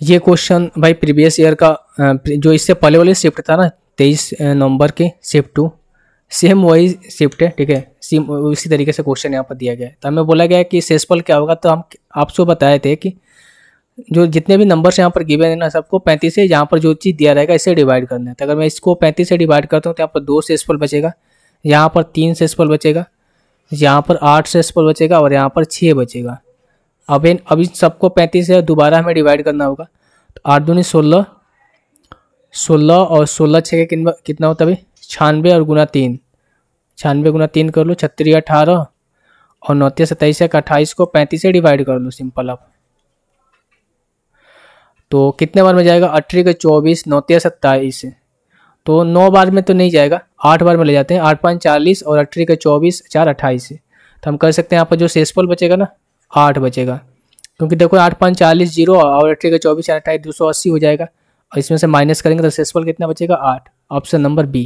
ये क्वेश्चन भाई previous year का जो इससे पहले वाले शिफ्ट था ना, तेईस नवंबर के शिफ्ट टू सेम वही शिफ्ट है, ठीक है? सेम उसी तरीके से क्वेश्चन यहाँ पर दिया गया है। तो हमें बोला गया कि सेसपल क्या होगा तो हम आपसे बताए थे कि जो जितने भी नंबर्स यहाँ पर गिवन है ना, सबको पैंतीस से यहाँ पर जो चीज़ दिया रहेगा, इसे डिवाइड करना है। तो अगर मैं इसको पैंतीस से डिवाइड करता हूँ तो यहाँ पर दो सेसपल बचेगा, यहाँ पर तीन सेसपल बचेगा, यहाँ पर आठ सेसपल बचेगा और यहाँ पर छः बचेगा। अब इन अभी सबको पैंतीस से दोबारा हमें डिवाइड करना होगा। तो आठ दूनी सोलह सोलह और सोलह छः कितना होता है अभी छियानवे और गुना तीन। छियानवे गुना तीन कर लो, छत्तीस अठारह और नौतीस सत्ताईस एक अट्ठाईस को पैंतीस से डिवाइड कर लो सिंपल अब। तो कितने बार में जाएगा? अठारह के चौबीस, नौतीस, सत्ताईस। तो नौ बार में तो नहीं जाएगा, आठ बार में ले जाते हैं, आठ पाँच चालीस और अठारह के चौबीस, चार अट्ठाईस। तो हम कर सकते हैं यहाँ पर जो शेषफल बचेगा ना आठ बचेगा क्योंकि देखो आठ पाँच चालीस ज़ीरो और अठारह का चौबीस अट्ठाईस दो सौ अस्सी हो जाएगा। और इसमें से माइनस करेंगे तो सेसफल कितना बचेगा? आठ। Option number B.